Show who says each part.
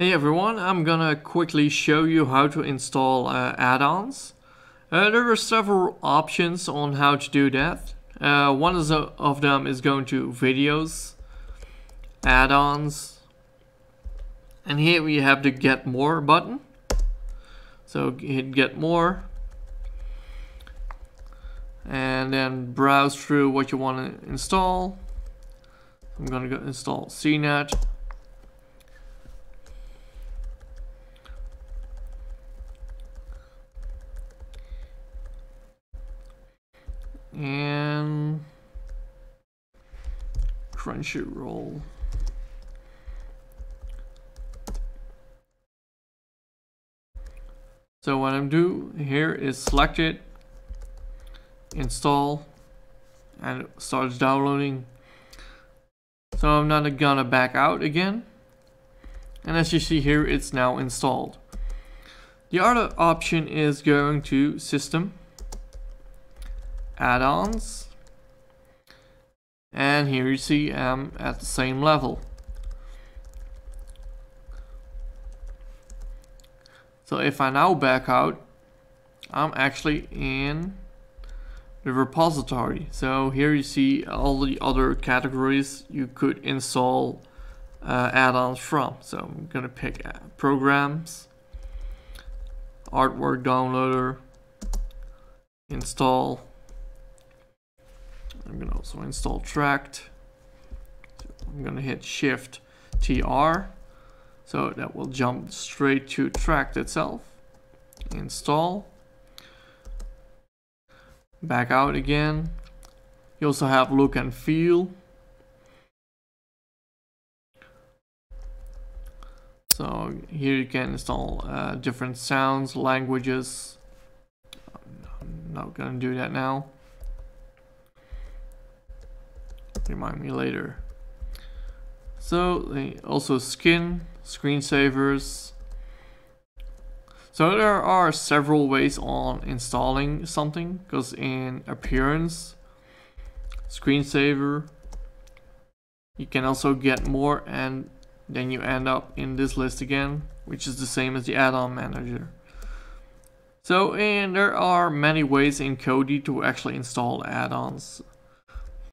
Speaker 1: Hey everyone, I'm gonna quickly show you how to install uh, add-ons. Uh, there are several options on how to do that. Uh, one of them is going to videos, add-ons, and here we have the get more button. So hit get more, and then browse through what you want to install. I'm gonna go install CNET. And Crunchyroll. So what I'm do here is select it, install, and it starts downloading. So I'm not gonna back out again. And as you see here, it's now installed. The other option is going to System, add-ons. And here you see I'm at the same level. So if I now back out I'm actually in the repository. So here you see all the other categories you could install uh, add-ons from. So I'm gonna pick uh, programs artwork downloader install I'm gonna also install Trakt. I'm gonna hit Shift TR. So that will jump straight to Trakt itself. Install. Back out again. You also have look and feel. So here you can install uh, different sounds, languages. I'm not gonna do that now. Remind me later. So also skin, screensavers. So there are several ways on installing something because in appearance, screensaver, you can also get more and then you end up in this list again, which is the same as the add-on manager. So and there are many ways in Kodi to actually install add-ons.